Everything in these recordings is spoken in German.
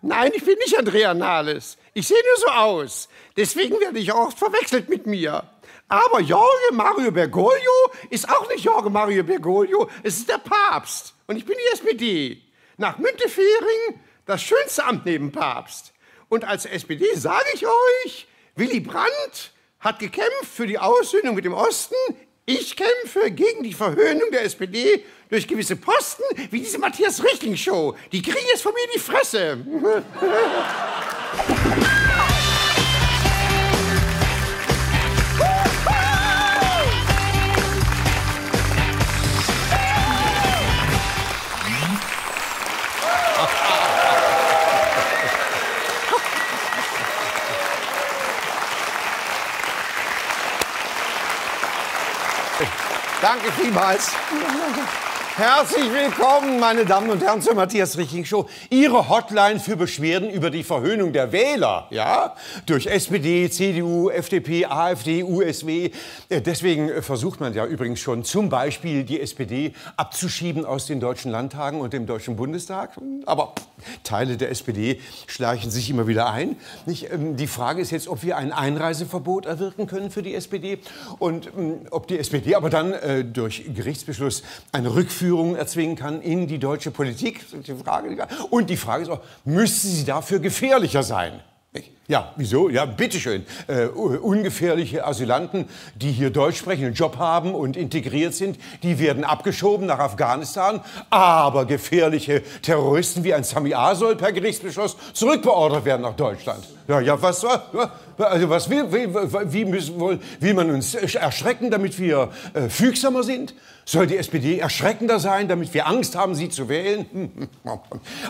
Nein, ich bin nicht Andrea Nahles. Ich sehe nur so aus. Deswegen werde ich oft verwechselt mit mir. Aber Jorge Mario Bergoglio ist auch nicht Jorge Mario Bergoglio, es ist der Papst. Und ich bin die SPD. Nach Müntefering das schönste Amt neben Papst. Und als SPD sage ich euch, Willy Brandt hat gekämpft für die Aussöhnung mit dem Osten. Ich kämpfe gegen die Verhöhnung der SPD durch gewisse Posten, wie diese Matthias Richtling Show. Die kriegen jetzt von mir die Fresse. Danke vielmals. Herzlich willkommen, meine Damen und Herren, zur Matthias Richting Show. Ihre Hotline für Beschwerden über die Verhöhnung der Wähler, ja? Durch SPD, CDU, FDP, AfD, USW. Äh, deswegen äh, versucht man ja übrigens schon zum Beispiel die SPD abzuschieben aus den deutschen Landtagen und dem Deutschen Bundestag. Aber Teile der SPD schleichen sich immer wieder ein. Ähm, die Frage ist jetzt, ob wir ein Einreiseverbot erwirken können für die SPD und ähm, ob die SPD aber dann äh, durch Gerichtsbeschluss eine Rückführung Rückführung erzwingen kann in die deutsche Politik. Die Frage. Und die Frage ist auch, müsste sie dafür gefährlicher sein? Ja, wieso? Ja, bitteschön. Äh, ungefährliche Asylanten, die hier Deutsch sprechen, einen Job haben und integriert sind, die werden abgeschoben nach Afghanistan. Aber gefährliche Terroristen wie ein Sami A soll per Gerichtsbeschluss zurückbeordert werden nach Deutschland. Ja, ja, was, also was will, will, wie müssen, will man uns erschrecken, damit wir äh, fügsamer sind? Soll die SPD erschreckender sein, damit wir Angst haben, sie zu wählen?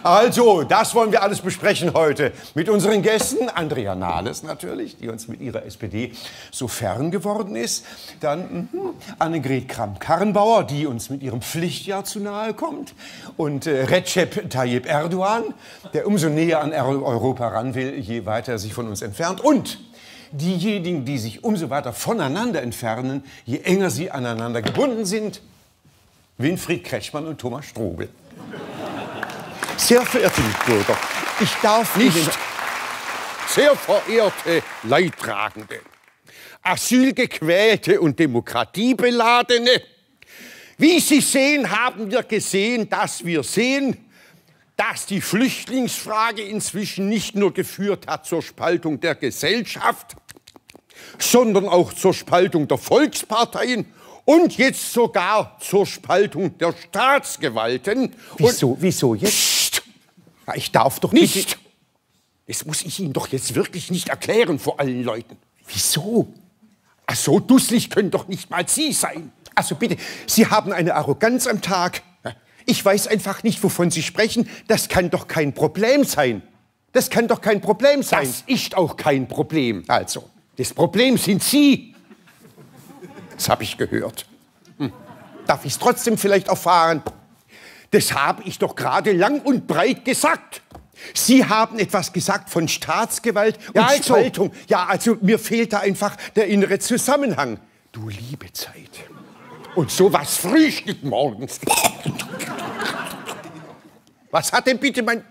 Also, das wollen wir alles besprechen heute mit unseren Gästen. Andrea Nahles natürlich, die uns mit ihrer SPD so fern geworden ist. Dann mh, Annegret Kramp-Karrenbauer, die uns mit ihrem Pflichtjahr zu nahe kommt. Und äh, Recep Tayyip Erdogan, der umso näher an Europa ran will, je weiter er sich von uns entfernt. Und diejenigen, die sich umso weiter voneinander entfernen, je enger sie aneinander gebunden sind. Winfried Kretschmann und Thomas Strobel. Sehr verehrte Mitbürger, ich darf nicht. Sehr verehrte Leidtragende, Asylgequälte und Demokratiebeladene, wie Sie sehen, haben wir gesehen, dass wir sehen, dass die Flüchtlingsfrage inzwischen nicht nur geführt hat zur Spaltung der Gesellschaft, sondern auch zur Spaltung der Volksparteien und jetzt sogar zur Spaltung der Staatsgewalten. Wieso, und wieso jetzt? Psst, ich darf doch nicht. Das muss ich Ihnen doch jetzt wirklich nicht erklären vor allen Leuten. Wieso? Ach, so dusselig können doch nicht mal Sie sein. Also bitte, Sie haben eine Arroganz am Tag. Ich weiß einfach nicht, wovon Sie sprechen. Das kann doch kein Problem sein. Das kann doch kein Problem sein. Das ist auch kein Problem. Also, das Problem sind Sie. Das habe ich gehört. Hm. Darf ich es trotzdem vielleicht erfahren? Das habe ich doch gerade lang und breit gesagt. Sie haben etwas gesagt von Staatsgewalt und ja, also, Spaltung. Ja, also mir fehlt da einfach der innere Zusammenhang. Du liebe Zeit. Und sowas Frühstück morgens. Was hat denn bitte mein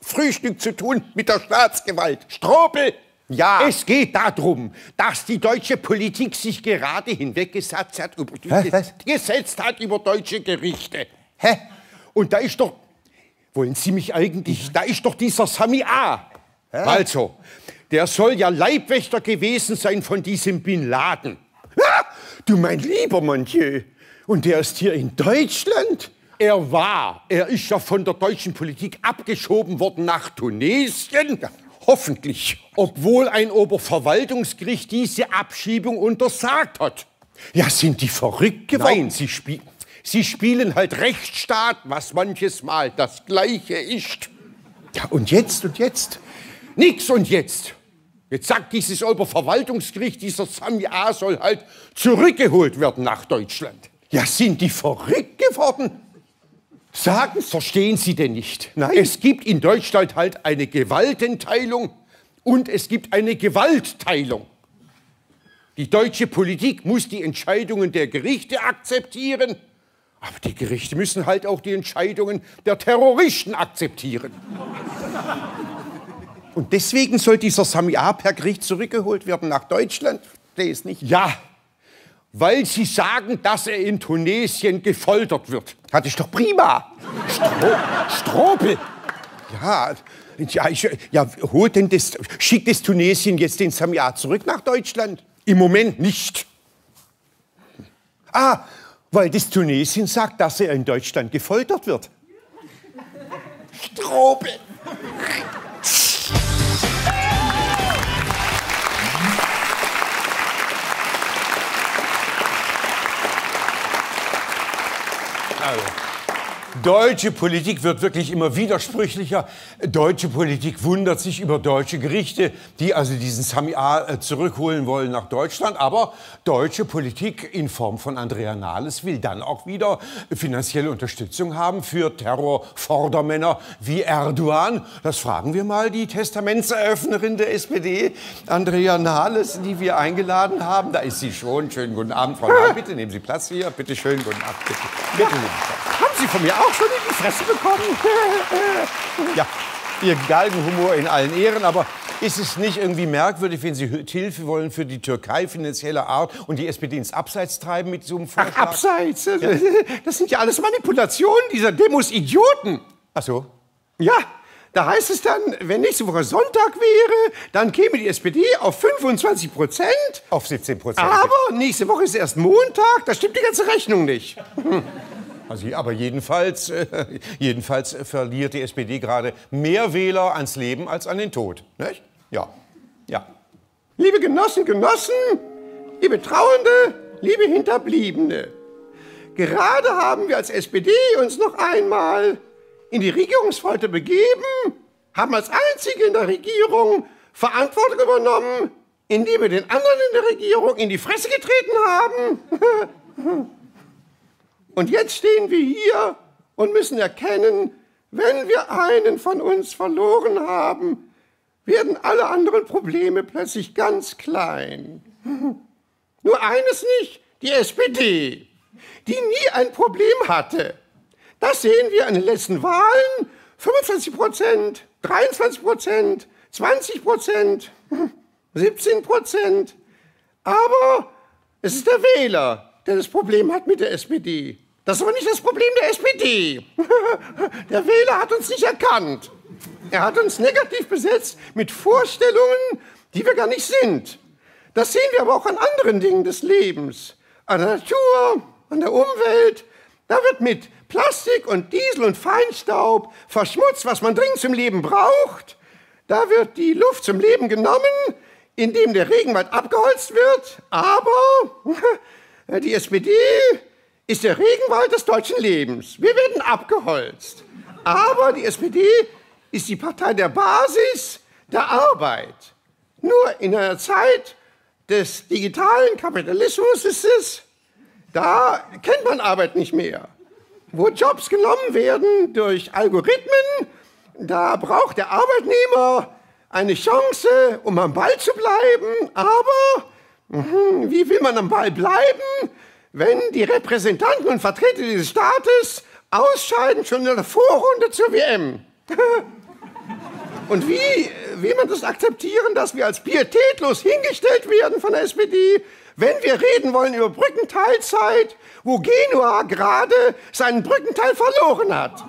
Frühstück zu tun mit der Staatsgewalt? Strobel! Ja. Es geht darum, dass die deutsche Politik sich gerade hinweggesetzt hat, über, Was? gesetzt hat über deutsche Gerichte. Hä? Und da ist doch wollen Sie mich eigentlich? Da ist doch dieser Sami A. Ja? Also, der soll ja Leibwächter gewesen sein von diesem Bin Laden. Ah, du mein lieber Monsieur. Und der ist hier in Deutschland? Er war. Er ist ja von der deutschen Politik abgeschoben worden nach Tunesien. Ja, hoffentlich. Obwohl ein Oberverwaltungsgericht diese Abschiebung untersagt hat. Ja, sind die verrückt geworden? Nein, sie spielen. Sie spielen halt Rechtsstaat, was manches Mal das Gleiche ist. Ja, und jetzt und jetzt? Nix und jetzt. Jetzt sagt dieses Oberverwaltungsgericht, dieser Sami A soll halt zurückgeholt werden nach Deutschland. Ja, sind die verrückt geworden? Sagen, verstehen Sie denn nicht? Nein. Es gibt in Deutschland halt eine Gewaltenteilung und es gibt eine Gewaltteilung. Die deutsche Politik muss die Entscheidungen der Gerichte akzeptieren Aber die Gerichte müssen halt auch die Entscheidungen der Terroristen akzeptieren. Und deswegen soll dieser Samia per Gericht zurückgeholt werden nach Deutschland? Der ist nicht. Ja, weil Sie sagen, dass er in Tunesien gefoltert wird. Hatte ich doch prima. Stro Strobel. Ja, ja, ich, ja, holt denn das, schickt das Tunesien jetzt den Samia zurück nach Deutschland? Im Moment nicht. Ah, weil das Tunesien sagt, dass er in Deutschland gefoltert wird. Strobel. Also, deutsche Politik wird wirklich immer widersprüchlicher. Deutsche Politik wundert sich über deutsche Gerichte, die also diesen Sami A. äh, zurückholen wollen nach Deutschland. Aber deutsche Politik in Form von Andrea Nahles will dann auch wieder finanzielle Unterstützung haben für Terrorvordermänner wie Erdogan. Das fragen wir mal die Testamentseröffnerin der SPD, Andrea Nahles, die wir eingeladen haben. Da ist sie schon. Schönen guten Abend, Frau Nahl. Bitte nehmen Sie Platz hier. Bitte schön, guten Abend. Bitte, bitte nehmen Sie Platz. Sie von mir auch schon in die Fresse bekommen? Ja, Ihr Galgenhumor in allen Ehren, aber ist es nicht irgendwie merkwürdig, wenn Sie Hilfe wollen für die Türkei finanzieller Art und die SPD ins Abseits treiben mit so einem Vorschlag? Ach, abseits. Das sind ja alles Manipulationen dieser Demos-Idioten. Ach so. Ja, da heißt es dann, wenn nächste Woche Sonntag wäre, dann käme die SPD auf 25 Prozent. Auf 17 Prozent. Aber nächste Woche ist erst Montag, da stimmt die ganze Rechnung nicht. Also, aber jedenfalls, äh, jedenfalls verliert die SPD gerade mehr Wähler ans Leben als an den Tod. Nicht? Ja. Ja. Liebe Genossen, Genossen, liebe Trauernde, liebe Hinterbliebene. Gerade haben wir als SPD uns noch einmal in die Regierungsfolter begeben, haben als Einzige in der Regierung Verantwortung übernommen, indem wir den anderen in der Regierung in die Fresse getreten haben. Und jetzt stehen wir hier und müssen erkennen, wenn wir einen von uns verloren haben, werden alle anderen Probleme plötzlich ganz klein. Nur eines nicht, die SPD, die nie ein Problem hatte. Das sehen wir an den letzten Wahlen. 25 Prozent, 23 Prozent, 20 Prozent, 17 Prozent. Aber es ist der Wähler, der das Problem hat mit der SPD. Das ist aber nicht das Problem der SPD. Der Wähler hat uns nicht erkannt. Er hat uns negativ besetzt mit Vorstellungen, die wir gar nicht sind. Das sehen wir aber auch an anderen Dingen des Lebens. An der Natur, an der Umwelt. Da wird mit Plastik und Diesel und Feinstaub verschmutzt, was man dringend zum Leben braucht. Da wird die Luft zum Leben genommen, indem der Regenwald abgeholzt wird. Aber die SPD ist der Regenwald des deutschen Lebens. Wir werden abgeholzt. Aber die SPD ist die Partei der Basis, der Arbeit. Nur in einer Zeit des digitalen Kapitalismus ist es, da kennt man Arbeit nicht mehr. Wo Jobs genommen werden durch Algorithmen, da braucht der Arbeitnehmer eine Chance, um am Ball zu bleiben. Aber wie will man am Ball bleiben, wenn die Repräsentanten und Vertreter dieses Staates ausscheiden schon in der Vorrunde zur WM. und wie will man das akzeptieren, dass wir als pietätlos hingestellt werden von der SPD, wenn wir reden wollen über Brückenteilzeit, wo Genua gerade seinen Brückenteil verloren hat?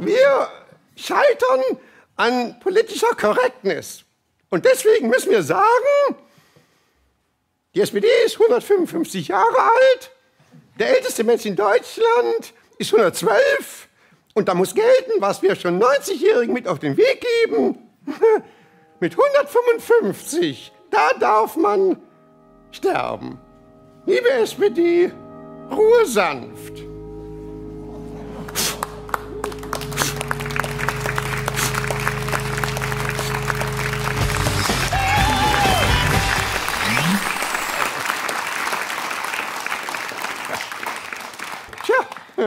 Wir scheitern an politischer Korrektness. Und deswegen müssen wir sagen, die SPD ist 155 Jahre alt, der älteste Mensch in Deutschland ist 112 und da muss gelten, was wir schon 90-Jährigen mit auf den Weg geben. mit 155, da darf man sterben. Liebe SPD, Ruhe sanft.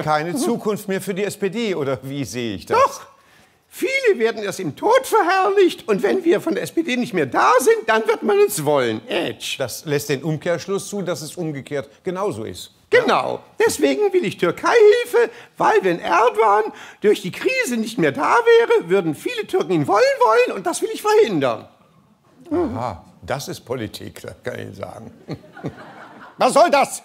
Keine Zukunft mehr für die SPD, oder wie sehe ich das? Doch, viele werden erst im Tod verherrlicht und wenn wir von der SPD nicht mehr da sind, dann wird man uns wollen. Edge. Das lässt den Umkehrschluss zu, dass es umgekehrt genauso ist. Genau. Deswegen will ich Türkei-Hilfe, weil wenn Erdogan durch die Krise nicht mehr da wäre, würden viele Türken ihn wollen wollen und das will ich verhindern. Aha, das ist Politik, das kann ich sagen. Was soll das?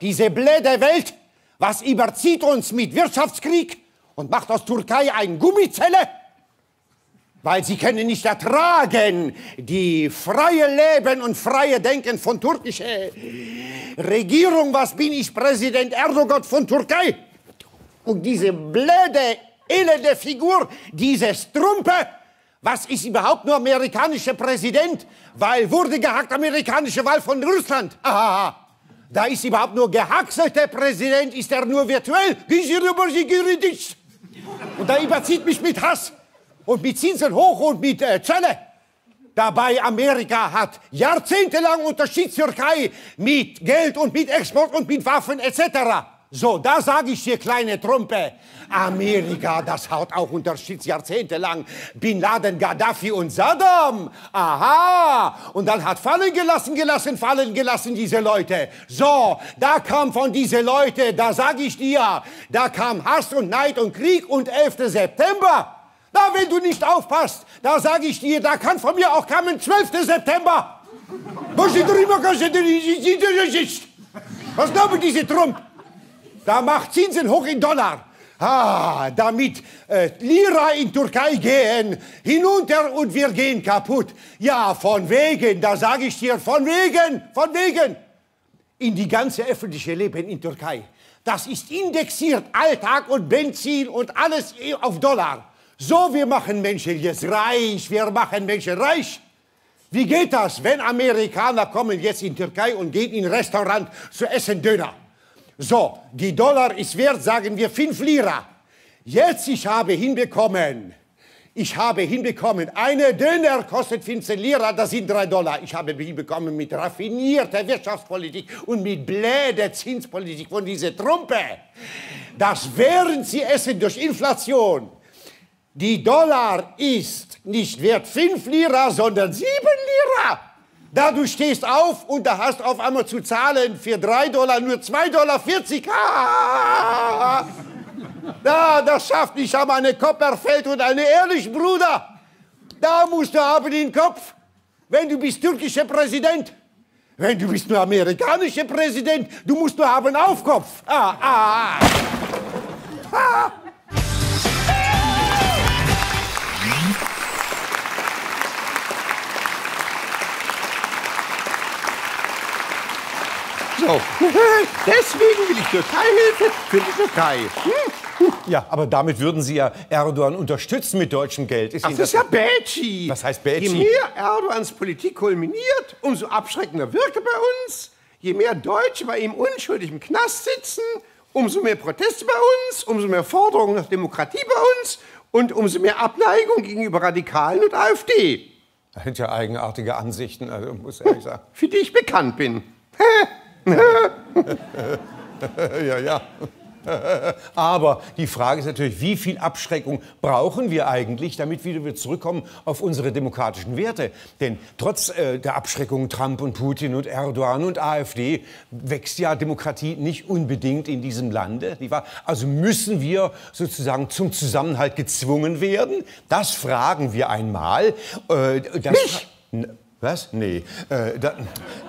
Diese bläde Welt, was überzieht uns mit Wirtschaftskrieg und macht aus Türkei eine Gummizelle? Weil sie können nicht ertragen die freie Leben und freie Denken von türkischer Regierung. Was bin ich, Präsident Erdogan von Türkei? Und diese blöde, elende Figur, dieses Trumpe, was ist überhaupt nur amerikanischer Präsident? Weil wurde gehackt amerikanische Wahl von Russland. Aha. Da ist überhaupt nur gehackselter Präsident, ist er nur virtuell. Und da überzieht mich mit Hass und mit Zinsen hoch und mit äh, Zölle. Dabei Amerika hat jahrzehntelang unterstützt Türkei mit Geld und mit Export und mit Waffen etc. So, da sage ich dir, kleine Trumpe, Amerika, das hat auch unterstützt jahrzehntelang Bin Laden, Gaddafi und Saddam. Aha, und dann hat fallen gelassen, gelassen, fallen gelassen diese Leute. So, da kam von diese Leute, da sage ich dir, da kam Hass und Neid und Krieg und 11. September. Na, wenn du nicht aufpasst, da sage ich dir, da kann von mir auch kommen 12. September. Was glauben diese Trump? Da macht Zinsen hoch in Dollar. Ah, damit äh, Lira in Türkei gehen, hinunter und wir gehen kaputt. Ja, von wegen, da sage ich dir, von wegen, von wegen. In die ganze öffentliche Leben in Türkei. Das ist indexiert, Alltag und Benzin und alles auf Dollar. So, wir machen Menschen jetzt reich, wir machen Menschen reich. Wie geht das, wenn Amerikaner kommen jetzt in Türkei und gehen in ein Restaurant zu essen Döner? So, die Dollar ist wert, sagen wir, 5 Lira. Jetzt, ich habe hinbekommen, ich habe hinbekommen, eine Döner kostet 15 Lira, das sind 3 Dollar. Ich habe hinbekommen mit raffinierter Wirtschaftspolitik und mit bläder Zinspolitik von dieser Trumpe, dass während sie essen durch Inflation, die Dollar ist nicht wert 5 Lira, sondern 7 Lira. Da du stehst auf und da hast auf einmal zu zahlen für 3 Dollar nur 2,40 Dollar. Ah, da, das schafft nicht aber eine Kopperfeld und eine ehrlich Bruder. Da musst du haben den Kopf, wenn du bist türkischer Präsident. Wenn du bist nur amerikanischer Präsident, du musst nur haben Aufkopf. Ah, ah, ah. So, deswegen will ich Türkei-Hilfe für die Türkei. Ja, aber damit würden Sie ja Erdogan unterstützen mit deutschem Geld. Ist Ach, das, das ist ja Bätschi. Was heißt Bätschi? Je mehr Erdogans Politik kulminiert, umso abschreckender wirkt er bei uns. Je mehr Deutsche bei ihm unschuldig im Knast sitzen, umso mehr Proteste bei uns, umso mehr Forderungen nach Demokratie bei uns und umso mehr Abneigung gegenüber Radikalen und AfD. Er hat ja eigenartige Ansichten, also muss ehrlich sagen. Für die ich bekannt bin. ja, ja. Aber die Frage ist natürlich, wie viel Abschreckung brauchen wir eigentlich, damit wieder wir zurückkommen auf unsere demokratischen Werte? Denn trotz äh, der Abschreckung Trump und Putin und Erdogan und AfD wächst ja Demokratie nicht unbedingt in diesem Lande. Also müssen wir sozusagen zum Zusammenhalt gezwungen werden? Das fragen wir einmal. Äh, Mich? Was? Nee. Äh, da,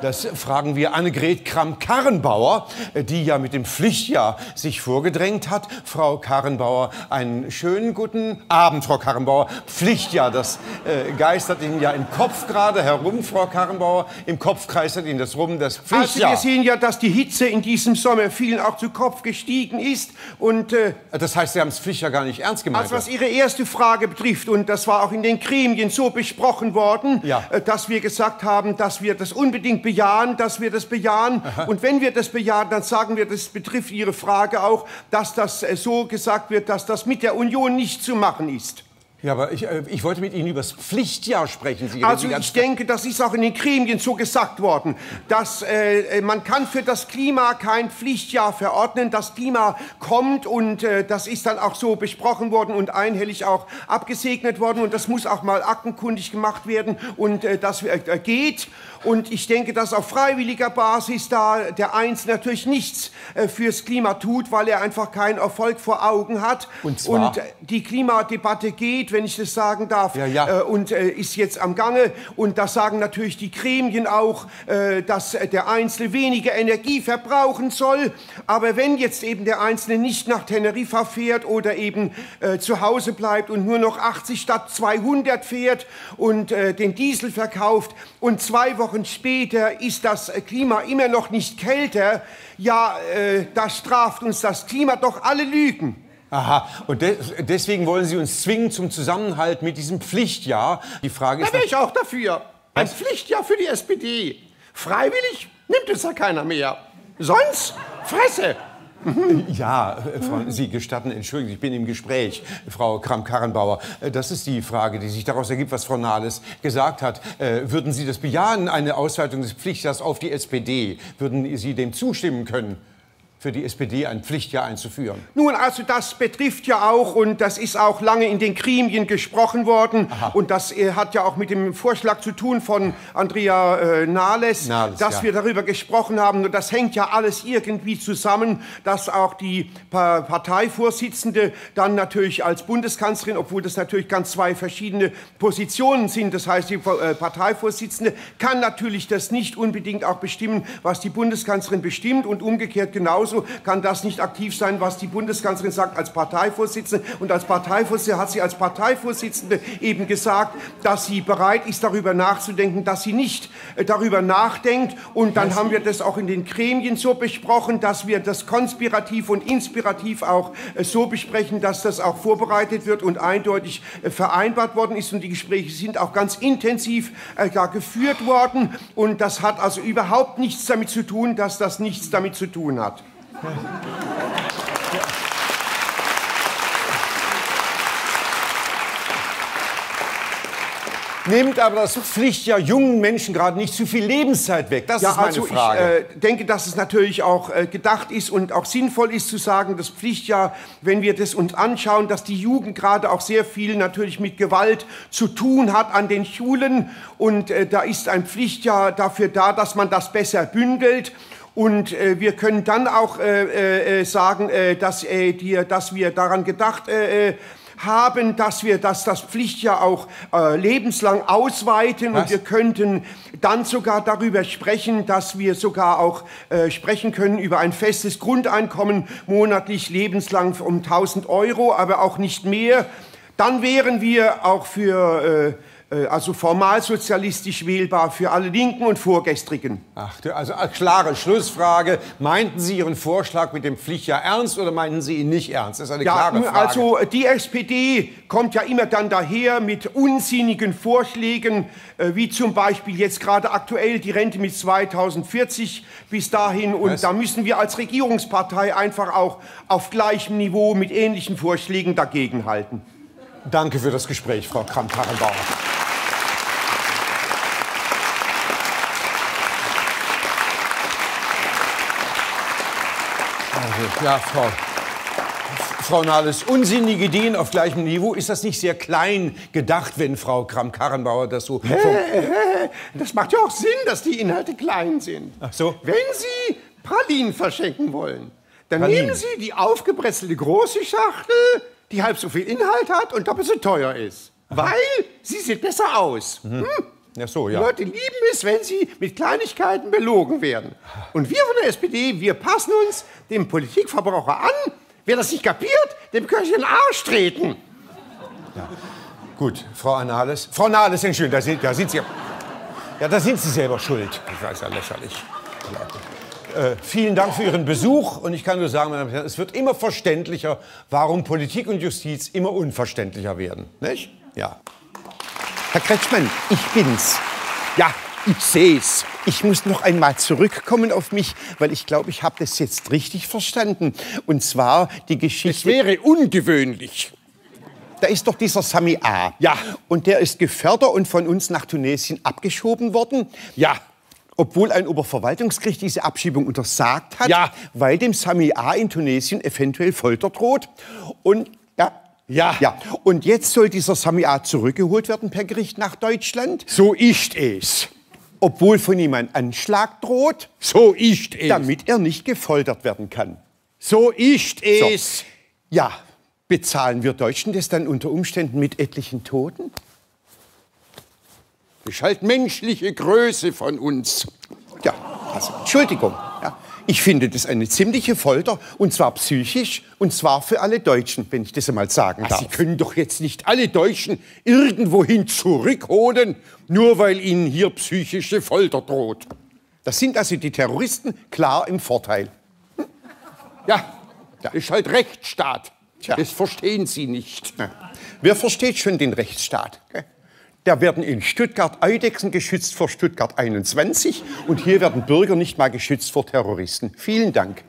das fragen wir Annegret Kramp-Karrenbauer, äh, die ja mit dem Pflichtjahr sich vorgedrängt hat. Frau Karrenbauer, einen schönen guten Abend, Frau Karrenbauer. Pflichtjahr, das äh, geistert Ihnen ja im Kopf gerade herum, Frau Karrenbauer. Im Kopf kreist Ihnen das rum, das Pflichtjahr. Also wir sehen ja, dass die Hitze in diesem Sommer vielen auch zu Kopf gestiegen ist. Und, äh, das heißt, Sie haben das Pflichtjahr gar nicht ernst gemeint? Also was Ihre erste Frage betrifft, und das war auch in den Gremien so besprochen worden, ja. Äh, dass wir gesagt haben, dass wir das unbedingt bejahen, dass wir das bejahen. Aha. Und wenn wir das bejahen, dann sagen wir, das betrifft Ihre Frage auch, dass das äh, so gesagt wird, dass das mit der Union nicht zu machen ist. Ja, aber ich, äh, ich wollte mit Ihnen über das Pflichtjahr sprechen. Sie also ich denke, das ist auch in den Gremien so gesagt worden, dass äh, man kann für das Klima kein Pflichtjahr verordnen. Das Klima kommt und äh, das ist dann auch so besprochen worden und einhellig auch abgesegnet worden und das muss auch mal aktenkundig gemacht werden und äh, das äh, geht. Und ich denke, dass auf freiwilliger Basis da der Einzelne natürlich nichts äh, fürs Klima tut, weil er einfach keinen Erfolg vor Augen hat. Und, und die Klimadebatte geht, wenn ich das sagen darf, ja, ja. Äh, und äh, ist jetzt am Gange. Und das sagen natürlich die Gremien auch, äh, dass der Einzelne weniger Energie verbrauchen soll. Aber wenn jetzt eben der Einzelne nicht nach Teneriffa fährt oder eben äh, zu Hause bleibt und nur noch 80 statt 200 fährt und äh, den Diesel verkauft und zwei Wochen Wochen später ist das Klima immer noch nicht kälter, ja, äh, da straft uns das Klima doch alle Lügen. Aha, und de deswegen wollen Sie uns zwingen zum Zusammenhalt mit diesem Pflichtjahr. Die Frage ist. Da wäre ich auch dafür. Ein Pflichtjahr für die SPD. Freiwillig nimmt es ja keiner mehr. Sonst Fresse. Ja, äh, Frau, Sie gestatten, entschuldigen, ich bin im Gespräch, Frau Kramp-Karrenbauer. Äh, das ist die Frage, die sich daraus ergibt, was Frau Nahles gesagt hat. Äh, würden Sie das bejahen, eine Ausweitung des Pflichtjahrs auf die SPD? Würden Sie dem zustimmen können? Für die SPD ein Pflichtjahr einzuführen. Nun, also das betrifft ja auch, und das ist auch lange in den Gremien gesprochen worden, Aha. und das äh, hat ja auch mit dem Vorschlag zu tun von Andrea äh, Nahles, Nahles, dass ja. wir darüber gesprochen haben. Und das hängt ja alles irgendwie zusammen, dass auch die pa Parteivorsitzende dann natürlich als Bundeskanzlerin, obwohl das natürlich ganz zwei verschiedene Positionen sind, das heißt, die äh, Parteivorsitzende kann natürlich das nicht unbedingt auch bestimmen, was die Bundeskanzlerin bestimmt und umgekehrt genauso genauso kann das nicht aktiv sein, was die Bundeskanzlerin sagt als Parteivorsitzende. Und als Parteivorsitzende hat sie als Parteivorsitzende eben gesagt, dass sie bereit ist, darüber nachzudenken, dass sie nicht äh, darüber nachdenkt. Und dann haben wir das auch in den Gremien so besprochen, dass wir das konspirativ und inspirativ auch äh, so besprechen, dass das auch vorbereitet wird und eindeutig äh, vereinbart worden ist. Und die Gespräche sind auch ganz intensiv da geführt worden. Und das hat also überhaupt nichts damit zu tun, dass das nichts damit zu tun hat. Nimmt aber das Pflichtjahr jungen Menschen gerade nicht zu viel Lebenszeit weg? Das ja, ist meine also Frage. Ich äh, denke, dass es natürlich auch äh, gedacht ist und auch sinnvoll ist zu sagen, das Pflichtjahr, wenn wir das uns anschauen, dass die Jugend gerade auch sehr viel natürlich mit Gewalt zu tun hat an den Schulen. Und äh, da ist ein Pflichtjahr dafür da, dass man das besser bündelt. Und äh, wir können dann auch äh, äh, sagen, äh, dass, äh, die, dass wir daran gedacht äh, haben, dass wir dass das Pflichtjahr auch äh, lebenslang ausweiten Was? und wir könnten dann sogar darüber sprechen, dass wir sogar auch äh, sprechen können über ein festes Grundeinkommen monatlich lebenslang um 1000 Euro, aber auch nicht mehr. Dann wären wir auch für äh, äh, also formal sozialistisch wählbar für alle Linken und Vorgestrigen. Ach, also klare Schlussfrage. Meinten Sie Ihren Vorschlag mit dem Pflichtjahr ernst oder meinten Sie ihn nicht ernst? Das ist eine ja, klare Frage. Also die SPD kommt ja immer dann daher mit unsinnigen Vorschlägen, äh, wie zum Beispiel jetzt gerade aktuell die Rente mit 2040 bis dahin. Und Was? da müssen wir als Regierungspartei einfach auch auf gleichem Niveau mit ähnlichen Vorschlägen dagegenhalten. Danke für das Gespräch, Frau Kramp-Karrenbauer. Ja, Frau, Frau Nahles, unsinnige Ideen auf gleichem Niveau. Ist das nicht sehr klein gedacht, wenn Frau Kramp-Karrenbauer das so... das macht ja auch Sinn, dass die Inhalte klein sind. Ach so? Wenn Sie Pralinen verschenken wollen, dann Pralinen. nehmen Sie die aufgepresselte große Schachtel, die halb so viel Inhalt hat und doppelt so teuer ist. Aha. Weil sie sieht besser aus. Mhm. Hm? Ja, so, ja. Die Leute lieben es, wenn sie mit Kleinigkeiten belogen werden. Und wir von der SPD, wir passen uns dem Politikverbraucher an. Wer das nicht kapiert, dem kann ich in den Arsch treten. Ja. Gut, Frau Anales. Frau Nahles, schön, da sind, da sind Sie. Ja, da sind Sie selber schuld. Ich weiß ja lächerlich. Äh, vielen Dank für Ihren Besuch. Und ich kann nur sagen, meine Herren, es wird immer verständlicher, warum Politik und Justiz immer unverständlicher werden. Nicht? Ja. Herr Kretschmann, ich bin's. Ja, ich seh's. Ich muss noch einmal zurückkommen auf mich, weil ich glaube, ich habe das jetzt richtig verstanden. Und zwar die Geschichte. Es wäre ungewöhnlich. da ist doch dieser Sami A. Ja. Und der ist gefördert und von uns nach Tunesien abgeschoben worden. Ja. Obwohl ein Oberverwaltungsgericht diese Abschiebung untersagt hat, Ja. weil dem Sami A in Tunesien eventuell Folter droht. Und ja, Ja. Und jetzt soll dieser Sami A zurückgeholt werden per Gericht nach Deutschland, So ist es. obwohl von ihm ein Anschlag droht, So ist es. damit er nicht gefoltert werden kann. So ist So. es. Ja, bezahlen wir Deutschen das dann unter Umständen mit etlichen Toten? Das ist halt menschliche Größe von uns. Ja, also Entschuldigung. Ich finde das eine ziemliche Folter, und zwar psychisch, und zwar für alle Deutschen, wenn ich das einmal sagen Sie darf. können doch jetzt nicht alle Deutschen irgendwohin zurückholen, nur weil ihnen hier psychische Folter droht. Das sind also die Terroristen klar im Vorteil. Ja, das ist halt Rechtsstaat. Tja. Das verstehen Sie nicht. Ja. Wer versteht schon den Rechtsstaat? Da werden in Stuttgart Eidechsen geschützt vor Stuttgart 21 und hier werden Bürger nicht mal geschützt vor Terroristen. Vielen Dank.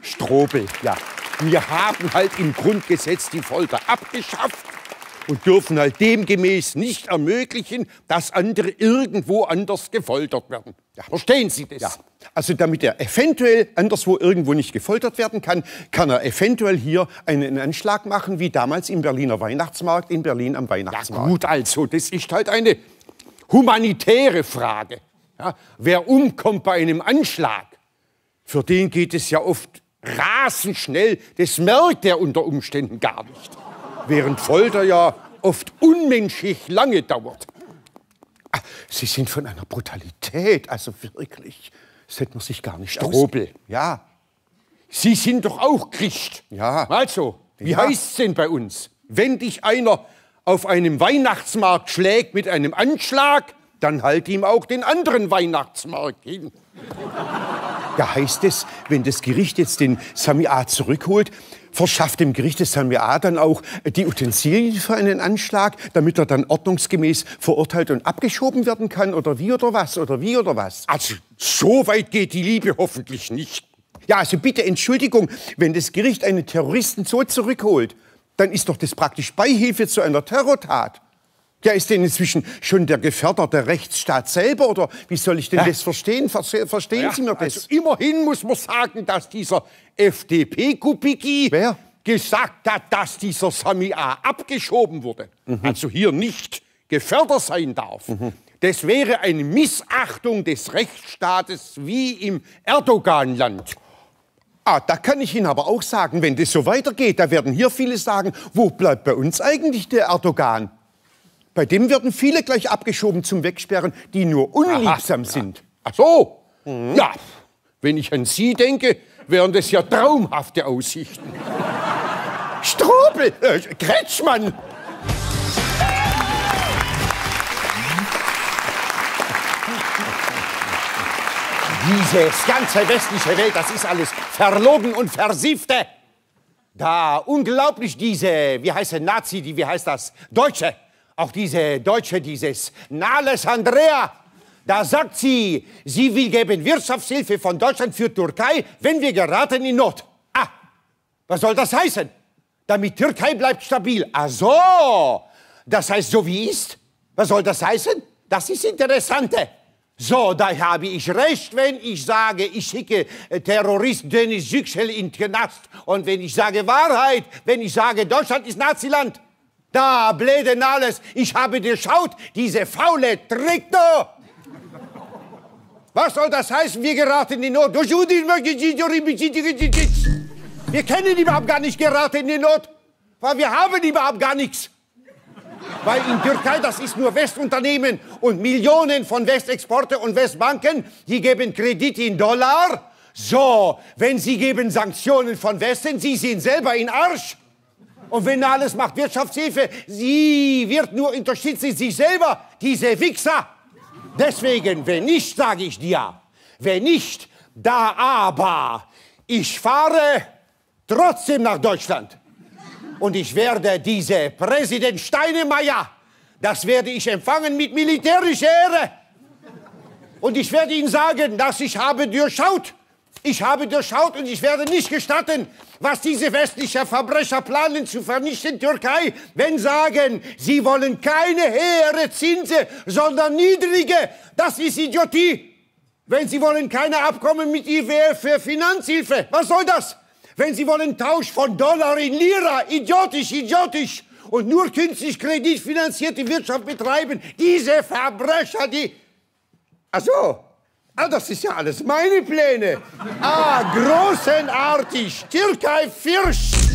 Strobel, ja. Wir haben halt im Grundgesetz die Folter abgeschafft und dürfen halt demgemäß nicht ermöglichen, dass andere irgendwo anders gefoltert werden. Verstehen Sie das? Ja. Also damit er eventuell anderswo irgendwo nicht gefoltert werden kann, kann er eventuell hier einen Anschlag machen, wie damals im Berliner Weihnachtsmarkt in Berlin am Ja, Weihnachtsmarkt. gut, also, das ist halt eine humanitäre Frage. Ja, wer umkommt bei einem Anschlag, für den geht es ja oft rasend schnell, das merkt er unter Umständen gar nicht. Während Folter ja oft unmenschlich lange dauert. Ah, Sie sind von einer Brutalität, also wirklich. Das hätte man sich gar nicht Strobel. aus- Ja, Sie sind doch auch Christ. Ja. Also, wie Ja. heißt's denn bei uns? Wenn dich einer auf einem Weihnachtsmarkt schlägt mit einem Anschlag, dann halt ihm auch den anderen Weihnachtsmarkt hin. Ja, heißt es, wenn das Gericht jetzt den Sami A zurückholt, verschafft dem Gericht des Sami A dann auch die Utensilien für einen Anschlag, damit er dann ordnungsgemäß verurteilt und abgeschoben werden kann? Oder wie oder was? Oder wie oder was? Also, so weit geht die Liebe hoffentlich nicht. Ja, also bitte Entschuldigung, wenn das Gericht einen Terroristen so zurückholt, dann ist doch das praktisch Beihilfe zu einer Terrortat. Ja, ist denn inzwischen schon der geförderte Rechtsstaat selber oder wie soll ich denn das verstehen? Verstehen Ja, Sie mir das? also immerhin muss man sagen, dass dieser FDP-Kubicki gesagt hat, dass dieser Sami A. abgeschoben wurde. Mhm. Also hier nicht gefördert sein darf. Das wäre eine Missachtung des Rechtsstaates wie im Erdogan-Land. Ah, da kann ich Ihnen aber auch sagen, wenn das so weitergeht, da werden hier viele sagen, wo bleibt bei uns eigentlich der Erdogan? Bei dem werden viele gleich abgeschoben zum Wegsperren, die nur unliebsam sind. Ach so. Ja, wenn ich an Sie denke, wären das ja traumhafte Aussichten. Strobel, äh, Kretschmann! Dieses ganze westliche Welt, das ist alles verlogen und versiffte. Da unglaublich diese, wie heißt der Nazi, die, wie heißt das, Deutsche, auch diese Deutsche, dieses Nales Andrea, da sagt sie, sie will geben Wirtschaftshilfe von Deutschland für Türkei, wenn wir geraten in Not. Ah, was soll das heißen? Damit Türkei bleibt stabil. Ach so, das heißt so wie ist. Was soll das heißen? Das ist Interessante. So, da habe ich recht, wenn ich sage, ich schicke äh, Terrorist Dennis Yüksel in den Knast. Und wenn ich sage Wahrheit, wenn ich sage, Deutschland ist Naziland. Da, bläden alles. Ich habe geschaut, diese faule Trikto. Was soll das heißen? Wir geraten in Not. Wir kennen überhaupt gar nicht geraten in die Not, weil wir haben überhaupt gar nichts. Weil in Türkei, das ist nur Westunternehmen und Millionen von Westexporte und Westbanken, die geben Kredit in Dollar. So, wenn sie geben Sanktionen von Westen, sie sind selber in Arsch. Und wenn alles macht Wirtschaftshilfe, sie wird nur unterstützen sich selber, diese Wichser. Deswegen, wenn nicht, sage ich dir, wenn nicht, da aber. Ich fahre trotzdem nach Deutschland. Und ich werde diese Präsident Steinemeier, das werde ich empfangen mit militärischer Ehre. Und ich werde Ihnen sagen, dass ich habe durchschaut. Ich habe durchschaut und ich werde nicht gestatten, was diese westlichen Verbrecher planen zu vernichten Türkei, wenn sagen, sie wollen keine höhere Zinsen, sondern niedrige. Das ist Idiotie. Wenn sie wollen keine Abkommen mit IWF für Finanzhilfe, was soll das? Wenn sie wollen Tausch von Dollar in Lira, idiotisch, idiotisch. Und nur künstlich kreditfinanzierte Wirtschaft betreiben, diese Verbrecher, die... Ach so, Ah, das ist ja alles meine Pläne. Ah, großenartig. Türkei Firsch.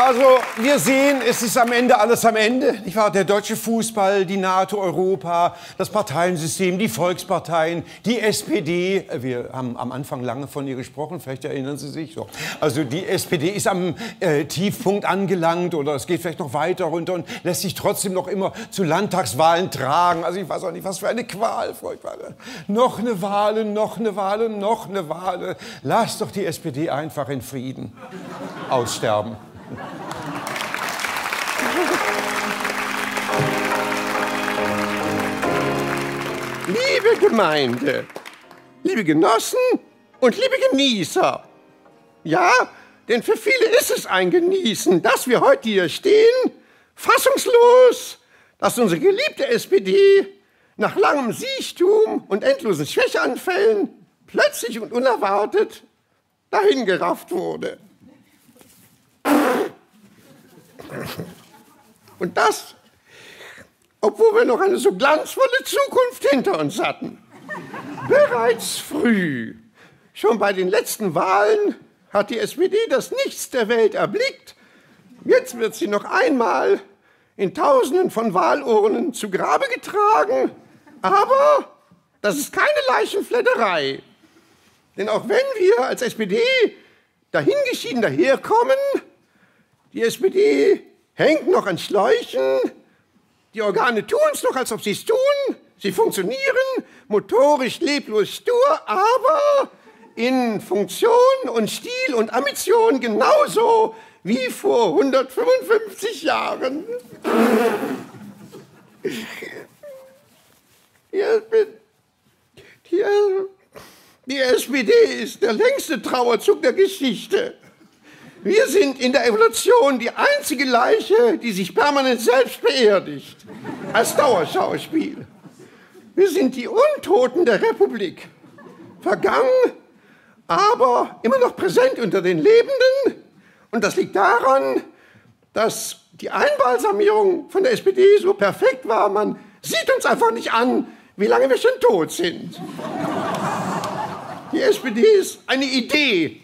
Also, wir sehen, es ist am Ende alles am Ende. Nicht wahr? Der deutsche Fußball, die NATO, Europa, das Parteiensystem, die Volksparteien, die SPD. Wir haben am Anfang lange von ihr gesprochen, vielleicht erinnern Sie sich. So. Also, die SPD ist am äh, Tiefpunkt angelangt oder es geht vielleicht noch weiter runter und lässt sich trotzdem noch immer zu Landtagswahlen tragen. Also, ich weiß auch nicht, was für eine Qual, furchtbar. Noch eine Wahl, noch eine Wahl, noch eine Wahl. Lass doch die SPD einfach in Frieden aussterben. Liebe Gemeinde, liebe Genossen und liebe Genießer. Ja, denn für viele ist es ein Genießen, dass wir heute hier stehen, fassungslos, dass unsere geliebte SPD nach langem Siechtum und endlosen Schwächeanfällen plötzlich und unerwartet dahingerafft wurde. Und das, obwohl wir noch eine so glanzvolle Zukunft hinter uns hatten. Bereits früh, schon bei den letzten Wahlen, hat die SPD das Nichts der Welt erblickt. Jetzt wird sie noch einmal in Tausenden von Wahlurnen zu Grabe getragen. Aber das ist keine Leichenfledderei. Denn auch wenn wir als SPD dahingeschieden daherkommen, die SPD hängt noch an Schläuchen. Die Organe tun es noch, als ob sie es tun. Sie funktionieren, motorisch leblos stur, aber in Funktion und Stil und Ambition genauso wie vor 155 Jahren. Die, die SPD ist der längste Trauerzug der Geschichte. Wir sind in der Evolution die einzige Leiche, die sich permanent selbst beerdigt. Als Dauerschauspiel. Wir sind die Untoten der Republik. Vergangen, aber immer noch präsent unter den Lebenden. Und das liegt daran, dass die Einbalsamierung von der SPD so perfekt war. Man sieht uns einfach nicht an, wie lange wir schon tot sind. Die SPD ist eine Idee.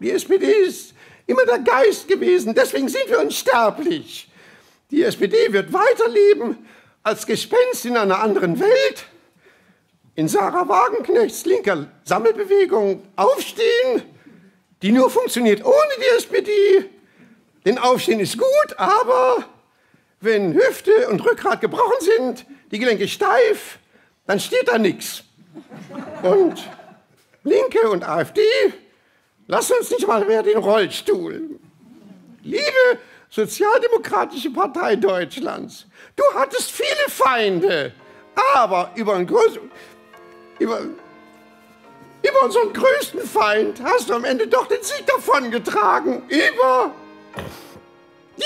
Die SPD ist immer der Geist gewesen. Deswegen sind wir unsterblich. Die SPD wird weiterleben als Gespenst in einer anderen Welt. In Sarah Wagenknechts linker Sammelbewegung aufstehen, die nur funktioniert ohne die SPD. Denn Aufstehen ist gut, aber wenn Hüfte und Rückgrat gebrochen sind, die Gelenke steif, dann steht da nichts. Und Linke und AfD Lass uns nicht mal mehr den Rollstuhl. Liebe Sozialdemokratische Partei Deutschlands, du hattest viele Feinde, aber über, einen über, über unseren größten Feind hast du am Ende doch den Sieg davongetragen. Über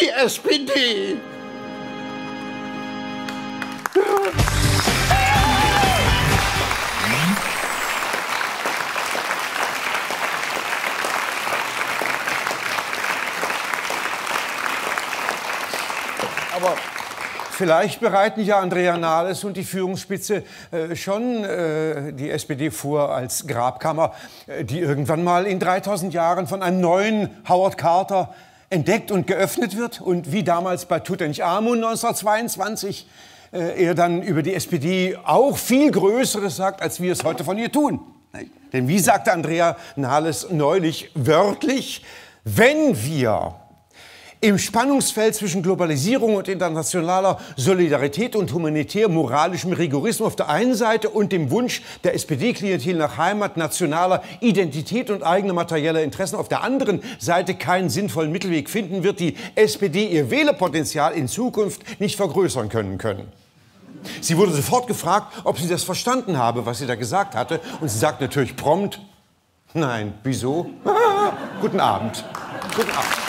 die SPD. Aber vielleicht bereiten ja Andrea Nahles und die Führungsspitze äh, schon äh, die SPD vor als Grabkammer, äh, die irgendwann mal in 3000 Jahren von einem neuen Howard Carter entdeckt und geöffnet wird. Und wie damals bei Tutanchamun 1922 äh, er dann über die SPD auch viel Größeres sagt, als wir es heute von ihr tun. Denn wie sagte Andrea Nahles neulich wörtlich, wenn wir Im Spannungsfeld zwischen Globalisierung und internationaler Solidarität und humanitär-moralischem Rigorismus auf der einen Seite und dem Wunsch der SPD-Klientel nach Heimat, nationaler Identität und eigener materieller Interessen auf der anderen Seite keinen sinnvollen Mittelweg finden, wird die SPD ihr Wählerpotenzial in Zukunft nicht vergrößern können können. Sie wurde sofort gefragt, ob sie das verstanden habe, was sie da gesagt hatte. Und sie sagt natürlich prompt, nein, wieso? Guten Abend. Guten Abend.